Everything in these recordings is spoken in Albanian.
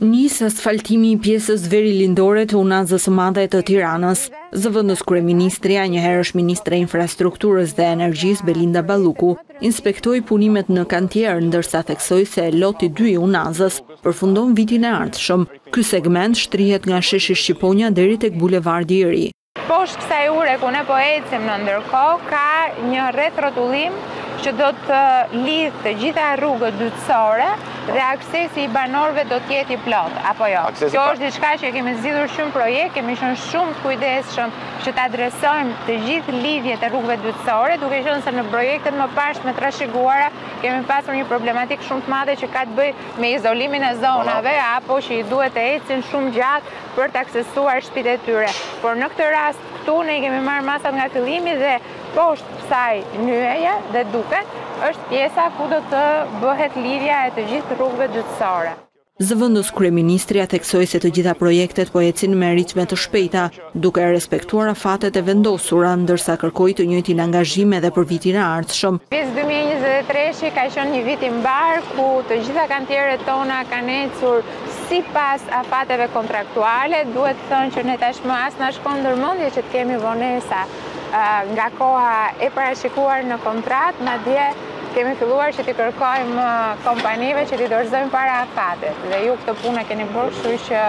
Nis asfaltimi i pjesës verilindore të Unazës së Madhe të Tiranës. Zëvendëskryeministrja, njëherësh ministre e Infrastrukturës dhe Energjisë, Belinda Balluku, inspektoi punimet në kantier, ndërsa theksoi se loti dy i Unazës përfundon vitin e ardhshëm. Ky segment shtrihet nga sheshi Shqiponja deri tek bulevardi i ri. Poshtë kësaj ure ku ne po ecim në ndërkohë ka një rrethrrotullim që do të lidh të gjitha rrugët dytësore dhe aksesi i banorëve do të jetë i plotë, apo jo? Kjo është diçka që e kemi zgjidhur shumë projekt, kemi qenë shumë të kujdesshëm që të adresojmë të gjithë lidhjet e rrugëve dytësore, duke qenë se në projektet e mëparshme të trashëguara kemi pasur një problematikë shumë të madhe që ka të bëjë me izolimin e zonave apo që i duhet të ecin shumë gjatë për të aksesuar shpitë e tyre. Por në këtë rast, këtu ne i kemi marrë masat nga fillimi dhe poshtë kësaj nyje dhe duket, është pjesa ku do të bëhet lidhja e të gjithë rrugëve dytësore. Zëvendëskryeministrja theksoi se të gjitha projektet po ecin me ritme të shpejta, duke respektuar afatet e vendosura, ndërsa kërkoi të njëjtin angazhim edhe për vitin e ardhshëm. Viti dy mijë e njëzet e treshi ka qenë një vit i mbarë ku të gjitha kantieret tona kanë ecur Sipas afateve kontraktuale, duhet thënë që ne tashmë as na shkon ndër mendje që të kemi vonesa nga koha e parashikuar në kontratë, madje kemi filluar që t'i kërkojmë kompanive që t'i dorëzojnë para afatit. Dhe ju këtë punë e keni bërë, kështu që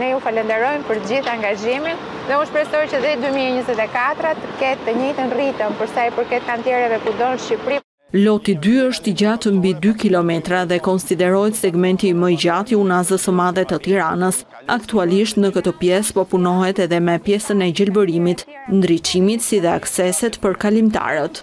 ne ju falenderojmë për gjithë angazhimin dhe unë shpresoj që dhe 2024 të ketë të njëjtin ritëm për sa i përket kantiereve kudo në Shqipëri. Loti dy është i gjatë mbi dy kilometra dhe konsiderohet segmenti më i gjatë i Unazës së Madhe të Tiranës. Aktualisht në këtë pjesë po punohet edhe me pjesën e gjelbërimit, ndriçimit si dhe akseset për kalimtarët.